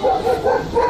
Woo!